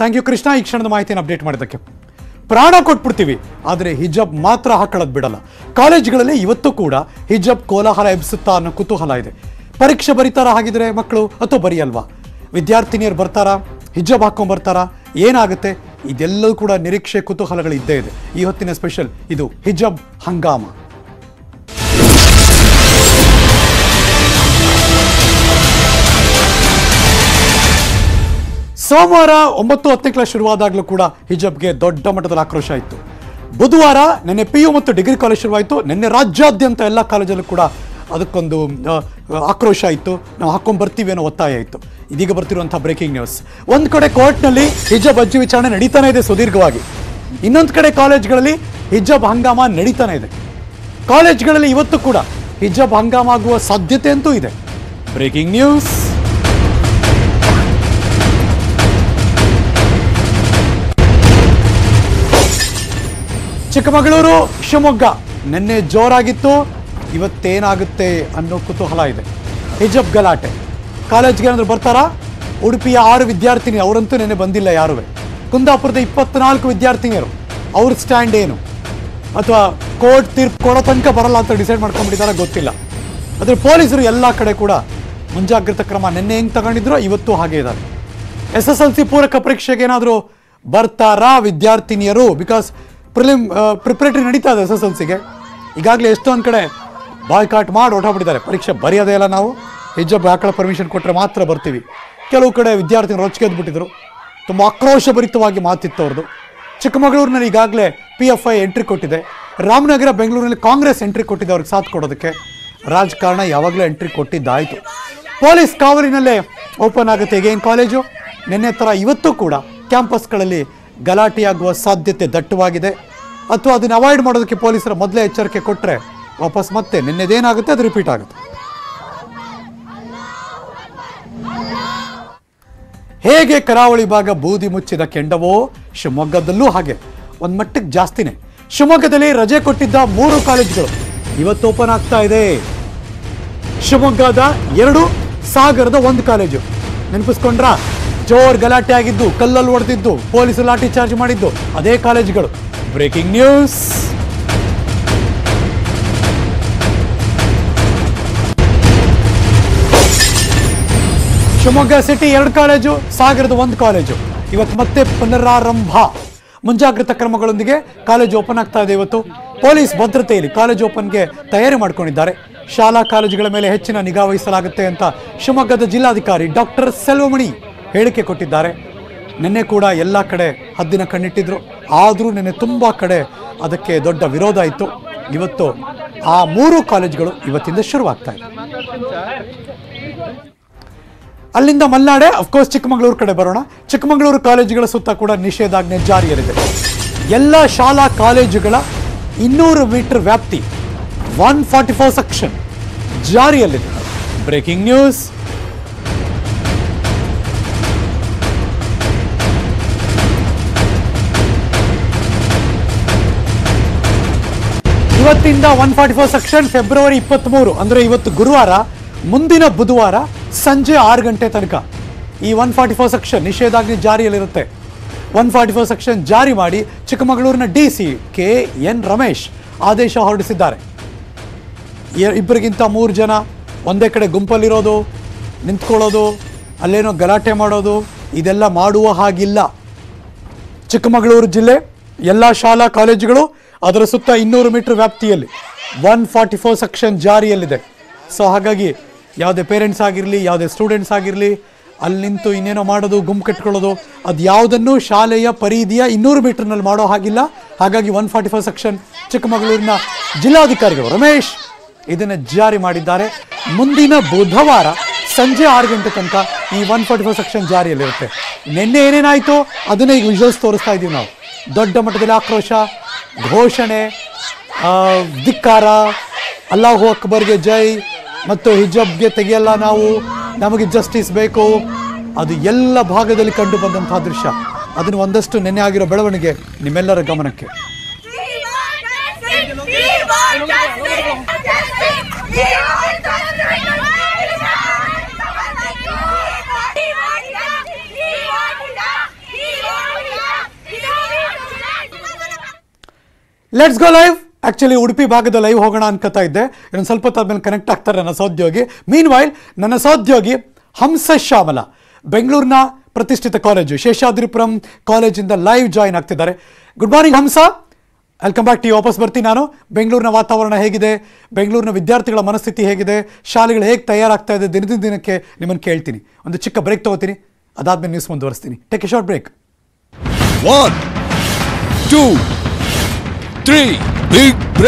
Thank you Krishna. ಈ ಕ್ಷಣದ ಮಾಹಿತಿಯನ್ನು ಅಪ್ಡೇಟ್ ಮಾಡಿದ್ದಕ್ಕೆ ಪ್ರಾಣ ಕೊಟ್ಬಿಡ್ತೀವಿ, ಆದರೆ ಹಿಜಬ್ ಮಾತ್ರ ಹಾಕೊಳ್ಳೋದು ಬಿಡಲ್ಲ. ಕಾಲೇಜ್ಗಳಲ್ಲಿ ಇವತ್ತು ಕೂಡ ಹಿಜಬ್ ಕೋಲಾಹಲ ಎಬ್ಸುತ್ತಾ ಅನ್ನೋ ಕುತೂಹಲ ಇದೆ. ಪರೀಕ್ಷೆ ಬರೀತಾರ ಹಾಗಿದ್ರೆ ಮಕ್ಕಳು? ಅಥವಾ ಬರೆಯಲ್ವಾ? ವಿದ್ಯಾರ್ಥಿನಿಯರು ಬರ್ತಾರಾ? ಹಿಜಬ್ ಹಾಕೊಂಡು ಬರ್ತಾರಾ? ಏನಾಗುತ್ತೆ? ಇದೆಲ್ಲವೂ ಕೂಡ ನಿರೀಕ್ಷೆ ಕುತೂಹಲಗಳು ಇದ್ದೇ ಇದೆ. ಈ ಹೊತ್ತಿನ ಸ್ಪೆಷಲ್, ಇದು ಹಿಜಬ್ ಹಂಗಾಮ. ಸೋಮವಾರ ಒಂಬತ್ತು ಹತ್ತನೇ ಕ್ಲಾಸ್ ಶುರುವಾದಾಗಲೂ ಕೂಡ ಹಿಜಬ್ಗೆ ದೊಡ್ಡ ಮಟ್ಟದಲ್ಲಿ ಆಕ್ರೋಶ ಇತ್ತು. ಬುಧವಾರ ನಿನ್ನೆ ಪಿ ಯು ಮತ್ತು ಡಿಗ್ರಿ ಕಾಲೇಜ್ ಶುರುವಾಯಿತು. ನಿನ್ನೆ ರಾಜ್ಯಾದ್ಯಂತ ಎಲ್ಲ ಕಾಲೇಜಲ್ಲೂ ಕೂಡ ಅದಕ್ಕೊಂದು ಆಕ್ರೋಶ ಇತ್ತು. ನಾವು ಹಾಕೊಂಡು ಬರ್ತೀವಿ ಅನ್ನೋ ಒತ್ತಾಯ ಇತ್ತು. ಇದೀಗ ಬರ್ತಿರುವಂಥ ಬ್ರೇಕಿಂಗ್ ನ್ಯೂಸ್ ಒಂದು ಕಡೆ ಕೋರ್ಟ್ನಲ್ಲಿ ಹಿಜಬ್ ಅರ್ಜಿ ವಿಚಾರಣೆ ನಡೀತಾನೆ ಇದೆ ಸುದೀರ್ಘವಾಗಿ. ಇನ್ನೊಂದು ಕಡೆ ಕಾಲೇಜ್ಗಳಲ್ಲಿ ಹಿಜಾಬ್ ಹಂಗಾಮ ನಡೀತಾನೆ ಇದೆ. ಕಾಲೇಜ್ಗಳಲ್ಲಿ ಇವತ್ತು ಕೂಡ ಹಿಜಬ್ ಹಂಗಾಮ ಆಗುವ ಸಾಧ್ಯತೆ ಅಂತೂ ಇದೆ. Breaking news Chikkamagaluru, Shivamogga. ನಿನ್ನೆ ಜೋರಾಗಿತ್ತು, ಇವತ್ತೇನಾಗುತ್ತೆ ಅನ್ನೋ ಕುತೂಹಲ ಇದೆ. ಹಿಜಬ್ ಗಲಾಟೆ. ಕಾಲೇಜ್ಗೆ ಏನಾದರೂ ಬರ್ತಾರಾ? ಉಡುಪಿಯ ಆರು ವಿದ್ಯಾರ್ಥಿನಿ, ಅವರಂತೂ ನೆನ್ನೆ ಬಂದಿಲ್ಲ ಯಾರೂ ಕುಂದಾಪುರದ ಇಪ್ಪತ್ನಾಲ್ಕು ವಿದ್ಯಾರ್ಥಿನಿಯರು. ಅವ್ರ ಸ್ಟ್ಯಾಂಡ್ ಏನು? ಅಥವಾ ಕೋರ್ಟ್ ತೀರ್ಪು ಕೊಡೋ ತನಕ ಬರಲ್ಲ ಅಂತ ಡಿಸೈಡ್ ಮಾಡ್ಕೊಂಡ್ಬಿಟ್ಟಿದ್ದಾರೆ ಗೊತ್ತಿಲ್ಲ. ಆದರೆ ಪೊಲೀಸರು ಎಲ್ಲ ಕಡೆ ಕೂಡ ಮುಂಜಾಗ್ರತಾ ಕ್ರಮ ನಿನ್ನೆ ಹೆಂಗೆ ತಗೊಂಡಿದ್ರು ಇವತ್ತು ಹಾಗೆ ಇದ್ದಾರೆ ಎಸ್ ಎಸ್ ಎಲ್ ಸಿ ಪೂರಕ ಪರೀಕ್ಷೆಗೆ ಏನಾದರೂ ಬರ್ತಾರಾ ವಿದ್ಯಾರ್ಥಿನಿಯರು? ಬಿಕಾಸ್ ಪ್ರಿಲಿಮ್ ಪ್ರಿಪ್ರೇಟರಿ ನಡೀತಾ ಇದೆ ಎಸ್ ಎಸ್ ಎಲ್ ಸಿಗೆ ಈಗಾಗಲೇ ಎಷ್ಟೊಂದು ಕಡೆ ಬಾಯ್ಕಾಟ್ ಮಾಡಿ ಹೊರಟೋಗ್ಬಿಟ್ಟಿದ್ದಾರೆ ಪರೀಕ್ಷೆ ಬರೆಯೋದೇ ಇಲ್ಲ ನಾವು. ಹೆಜ್ಜೆ ಹಾಕೊಳ್ಳೋ ಪರ್ಮಿಷನ್ ಕೊಟ್ಟರೆ ಮಾತ್ರ ಬರ್ತೀವಿ. ಕೆಲವು ಕಡೆ ವಿದ್ಯಾರ್ಥಿಗಳು ರೊಚ್ಚಿಗೆದ್ಬಿಟ್ಟಿದ್ರು ತುಂಬ ಆಕ್ರೋಶಭರಿತವಾಗಿ ಮಾತಿತ್ತು ಅವ್ರದ್ದು ಚಿಕ್ಕಮಗಳೂರಿನಲ್ಲಿ ಈಗಾಗಲೇ ಪಿ ಎಫ್ ಐ ಎಂಟ್ರಿ ಕೊಟ್ಟಿದೆ. ರಾಮನಗರ, ಬೆಂಗಳೂರಿನಲ್ಲಿ ಕಾಂಗ್ರೆಸ್ ಎಂಟ್ರಿ ಕೊಟ್ಟಿದೆ ಅವ್ರಿಗೆ ಸಾಥ್ ಕೊಡೋದಕ್ಕೆ. ರಾಜಕಾರಣ ಯಾವಾಗಲೂ ಎಂಟ್ರಿ ಕೊಟ್ಟಿದ್ದಾಯಿತು. ಪೊಲೀಸ್ ಕಾವಲಿನಲ್ಲೇ ಓಪನ್ ಆಗುತ್ತೆ. ಈಗೇನು ಕಾಲೇಜು ನಿನ್ನೆ ಥರ ಇವತ್ತು ಕೂಡ ಕ್ಯಾಂಪಸ್ಗಳಲ್ಲಿ ಗಲಾಟೆಯಾಗುವ ಸಾಧ್ಯತೆ ದಟ್ಟವಾಗಿದೆ. ಅಥವಾ ಅದನ್ನು ಅವಾಯ್ಡ್ ಮಾಡೋದಕ್ಕೆ ಪೊಲೀಸರ ಮೊದಲೇ ಎಚ್ಚರಿಕೆ ಕೊಟ್ಟರೆ ವಾಪಸ್ ಮತ್ತೆ ನಿನ್ನೆದೇನಾಗುತ್ತೆ ಅದು ರಿಪೀಟ್ ಆಗುತ್ತೆ. ಹೇಗೆ ಕರಾವಳಿ ಭಾಗ ಬೂದಿ ಮುಚ್ಚಿದ ಕೆಂಡವೋ ಶಿವಮೊಗ್ಗದಲ್ಲೂ ಹಾಗೆ. ಒಂದು ಮಟ್ಟಕ್ಕೆ ಜಾಸ್ತಿನೇ. ಶಿವಮೊಗ್ಗದಲ್ಲಿ ರಜೆ ಕೊಟ್ಟಿದ್ದ ಮೂರು ಕಾಲೇಜುಗಳು ಇವತ್ತು ಓಪನ್ ಆಗ್ತಾ ಇದೆ. ಶಿವಮೊಗ್ಗದ ಎರಡು, ಸಾಗರದ ಒಂದು ಕಾಲೇಜು. ನೆನಪಿಸ್ಕೊಂಡ್ರ? ಜೋರ್ ಗಲಾಟೆ ಆಗಿದ್ದು, ಕಲ್ಲಲ್ಲಿ ಹೊಡೆದಿದ್ದು, ಪೊಲೀಸರು ಲಾಠಿ ಚಾರ್ಜ್ ಮಾಡಿದ್ದು, ಅದೇ ಕಾಲೇಜುಗಳು. ಬ್ರೇಕಿಂಗ್ ನ್ಯೂಸ್ ಶಿವಮೊಗ್ಗ ಸಿಟಿ ಎರಡು ಕಾಲೇಜು, ಸಾಗರದ ಒಂದು ಕಾಲೇಜು. ಇವತ್ತು ಮತ್ತೆ ಪುನರಾರಂಭ. ಮುಂಜಾಗ್ರತಾ ಕ್ರಮಗಳೊಂದಿಗೆ ಕಾಲೇಜು ಓಪನ್ ಆಗ್ತಾ ಇದೆ ಇವತ್ತು. ಪೊಲೀಸ್ ಭದ್ರತೆಯಲ್ಲಿ ಕಾಲೇಜು ಓಪನ್ಗೆ ತಯಾರಿ ಮಾಡಿಕೊಂಡಿದ್ದಾರೆ. ಶಾಲಾ ಕಾಲೇಜುಗಳ ಮೇಲೆ ಹೆಚ್ಚಿನ ನಿಗಾ ವಹಿಸಲಾಗುತ್ತೆ ಅಂತ ಶಿವಮೊಗ್ಗದ ಜಿಲ್ಲಾಧಿಕಾರಿ ಡಾಕ್ಟರ್ ಸೆಲ್ವಮಣಿ ಹೇಳಿಕೆ ಕೊಟ್ಟಿದ್ದಾರೆ. ನಿನ್ನೆ ಕೂಡ ಎಲ್ಲ ಕಡೆ ಹದ್ದಿನ ಕಣ್ಣಿಟ್ಟಿದ್ರು. ಆದರೂ ನಿನ್ನೆ ತುಂಬ ಕಡೆ ಅದಕ್ಕೆ ದೊಡ್ಡ ವಿರೋಧ ಇತ್ತು. ಇವತ್ತು ಆ ಮೂರು ಕಾಲೇಜುಗಳು ಇವತ್ತಿಂದ ಶುರುವಾಗ್ತಾ ಇದೆ. ಅಲ್ಲಿಂದ ಮಲ್ನಾಡೆ ಅಫ್ಕೋರ್ಸ್ ಚಿಕ್ಕಮಗಳೂರು ಕಡೆ ಬರೋಣ. ಚಿಕ್ಕಮಗಳೂರು ಕಾಲೇಜುಗಳ ಸುತ್ತ ಕೂಡ ನಿಷೇಧಾಜ್ಞೆ ಜಾರಿಯಲ್ಲಿದೆ. ಎಲ್ಲ ಶಾಲಾ ಕಾಲೇಜುಗಳ ಇನ್ನೂರು ಮೀಟರ್ ವ್ಯಾಪ್ತಿ ಒನ್ ಫಾರ್ಟಿ ಫೋರ್ ಸೆಕ್ಷನ್ ಜಾರಿಯಲ್ಲಿದೆ. ಬ್ರೇಕಿಂಗ್ ನ್ಯೂಸ್ ಇವತ್ತಿಂದ one forty four section February ಇಪ್ಪತ್ತ್ಮೂರು ಅಂದರೆ ಇವತ್ತು ಗುರುವಾರ, ಮುಂದಿನ ಬುಧವಾರ ಸಂಜೆ ಆರು ಗಂಟೆ ತನಕ ಈ ಒನ್ ಫಾರ್ಟಿ ಫೋರ್ ಸೆಕ್ಷನ್ ನಿಷೇಧಾಜ್ಞೆ ಜಾರಿಯಲ್ಲಿರುತ್ತೆ. ಒನ್ ಫಾರ್ಟಿ ಫೋರ್ ಸೆಕ್ಷನ್ ಜಾರಿ ಮಾಡಿ ಚಿಕ್ಕಮಗಳೂರಿನ D C K N Ramesh ಆದೇಶ ಹೊರಡಿಸಿದ್ದಾರೆ. ಇಬ್ಬರಿಗಿಂತ ಮೂರು ಜನ ಒಂದೇ ಕಡೆ ಗುಂಪಲ್ಲಿರೋದು, ನಿಂತ್ಕೊಳ್ಳೋದು, ಅಲ್ಲೇನೋ ಗಲಾಟೆ ಮಾಡೋದು, ಇದೆಲ್ಲ ಮಾಡುವ ಹಾಗಿಲ್ಲ. ಚಿಕ್ಕಮಗಳೂರು ಜಿಲ್ಲೆ, ಎಲ್ಲ ಶಾಲಾ ಕಾಲೇಜುಗಳು ಅದರ ಸುತ್ತ ಇನ್ನೂರು ಮೀಟರ್ ವ್ಯಾಪ್ತಿಯಲ್ಲಿ ಒನ್ ಫಾರ್ಟಿ ಫೋರ್ ಸೆಕ್ಷನ್ ಜಾರಿಯಲ್ಲಿದೆ. ಸೊ ಹಾಗಾಗಿ ಯಾವುದೇ ಪೇರೆಂಟ್ಸ್ ಆಗಿರಲಿ, ಯಾವುದೇ ಸ್ಟೂಡೆಂಟ್ಸ್ ಆಗಿರಲಿ, ಅಲ್ಲಿ ನಿಂತು ಇನ್ನೇನೋ ಮಾಡೋದು, ಗುಂಪು ಕಟ್ಕೊಳ್ಳೋದು, ಅದು ಯಾವುದನ್ನು ಶಾಲೆಯ ಪರಿಧಿಯ ಇನ್ನೂರು ಮೀಟರ್ನಲ್ಲಿ ಮಾಡೋ ಹಾಗಿಲ್ಲ. ಹಾಗಾಗಿ ಒನ್ ಫಾರ್ಟಿ ಫೋರ್ ಸೆಕ್ಷನ್ ಚಿಕ್ಕಮಗಳೂರಿನ ಜಿಲ್ಲಾಧಿಕಾರಿಗಳು, ರಮೇಶ್ ಇದನ್ನು ಜಾರಿ ಮಾಡಿದ್ದಾರೆ. ಮುಂದಿನ ಬುಧವಾರ ಸಂಜೆ ಆರು ಗಂಟೆ ತನಕ ಈ ಒನ್ ಫಾರ್ಟಿ ಫೋರ್ ಸೆಕ್ಷನ್ ಜಾರಿಯಲ್ಲಿರುತ್ತೆ. ನಿನ್ನೆ ಏನೇನಾಯಿತು ಅದನ್ನೇ ಈಗ ವಿಜುವಲ್ಸ್ ತೋರಿಸ್ತಾ ಇದ್ದೀವಿ ನಾವು. ದೊಡ್ಡ ಮಟ್ಟದಲ್ಲಿ ಆಕ್ರೋಶ ಘೋಷಣೆ ಧಿಕ್ಕಾರ, ಅಲ್ಲಾಹು ಅಕ್ಬರ್ಗೆ ಜೈ ಮತ್ತು ಹಿಜಬ್ಗೆ ತೆಗೆಯಲ್ಲ ನಾವು, ನಮಗೆ ಜಸ್ಟಿಸ್ ಬೇಕು. ಅದು ಎಲ್ಲ ಭಾಗದಲ್ಲಿ ಕಂಡು ಬಂದಂತಹ ದೃಶ್ಯ. ಅದನ್ನು ಒಂದಷ್ಟು ನೆನೆ ಆಗಿರೋ ಬೆಳವಣಿಗೆ ನಿಮ್ಮೆಲ್ಲರ ಗಮನಕ್ಕೆ. Let's go live actually Udupi ಭಾಗದ ಲೈವ್ ಹೋಗೋಣ ಅನ್ಕೋತಾ ಇದ್ದೆ. ಇನ್ನೊಂದು ಸ್ವಲ್ಪ ಹೊತ್ತಾದ್ಮೇಲೆ ಕನೆಕ್ಟ್ ಆಗ್ತಾರೆ ನನ್ನ ಸಹೋದ್ಯೋಗಿ. ಮೀನ್ ವೈಲ್ ನನ್ನ ಸಹೋದ್ಯೋಗಿ ಹಂಸ ಶ್ಯಾಮಲ ಬೆಂಗಳೂರಿನ ಪ್ರತಿಷ್ಠಿತ ಕಾಲೇಜು ಶೇಷಾದ್ರಿಪುರಂ ಕಾಲೇಜಿಂದ ಲೈವ್ ಜಾಯಿನ್ ಆಗ್ತಿದ್ದಾರೆ. Good morning Hamsa. Welcome back to ವಾಪಸ್ ಬರ್ತೀನಿ ನಾನು. ಬೆಂಗಳೂರಿನ ವಾತಾವರಣ ಹೇಗಿದೆ? ಬೆಂಗಳೂರಿನ ವಿದ್ಯಾರ್ಥಿಗಳ ಮನಸ್ಥಿತಿ ಹೇಗಿದೆ? ಶಾಲೆಗಳು ಹೇಗೆ ತಯಾರಾಗ್ತಾ ಇದೆ? ದಿನದಿಂದ ದಿನಕ್ಕೆ ನಿಮ್ಮನ್ನು ಕೇಳ್ತೀನಿ. ಒಂದು ಚಿಕ್ಕ ಬ್ರೇಕ್ ತಗೋತೀನಿ. ಅದಾದ್ಮೇಲೆ news ಮುಂದುವರಿಸ್ತೀನಿ. Take a short break One, two, three, big break.